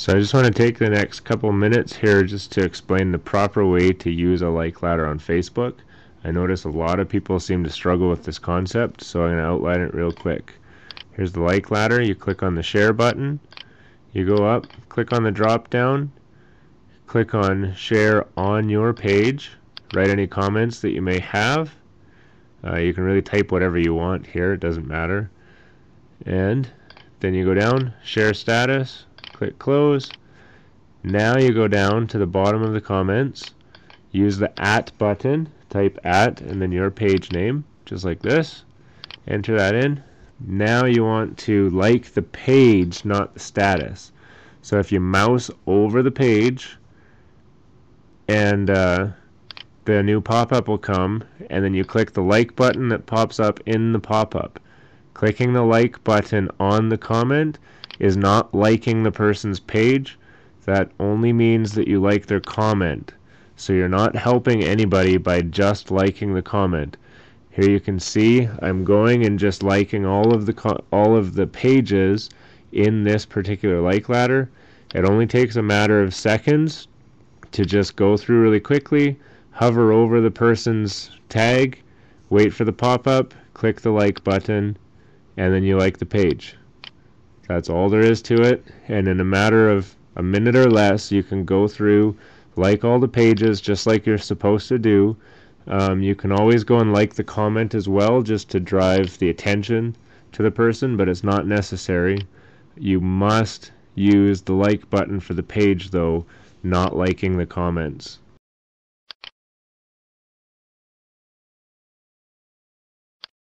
So I just want to take the next couple minutes here just to explain the proper way to use a like ladder on Facebook. I notice a lot of people seem to struggle with this concept, so I'm going to outline it real quick. Here's the like ladder. You click on the share button. You go up, click on the drop down, click on share on your page, write any comments that you may have. Uh, you can really type whatever you want here, it doesn't matter. And then you go down, share status, click close. Now you go down to the bottom of the comments, use the at button, type at and then your page name, just like this. Enter that in. Now you want to like the page, not the status. So if you mouse over the page and uh, the new pop-up will come and then you click the like button that pops up in the pop-up. Clicking the like button on the comment is not liking the person's page. That only means that you like their comment. So you're not helping anybody by just liking the comment. Here you can see I'm going and just liking all of the all of the pages in this particular like ladder. It only takes a matter of seconds to just go through really quickly, hover over the person's tag, wait for the pop-up, click the like button, and then you like the page. That's all there is to it. And in a matter of a minute or less, you can go through, like all the pages, just like you're supposed to do. Um, you can always go and like the comment as well, just to drive the attention to the person, but it's not necessary. You must use the like button for the page, though, not liking the comments.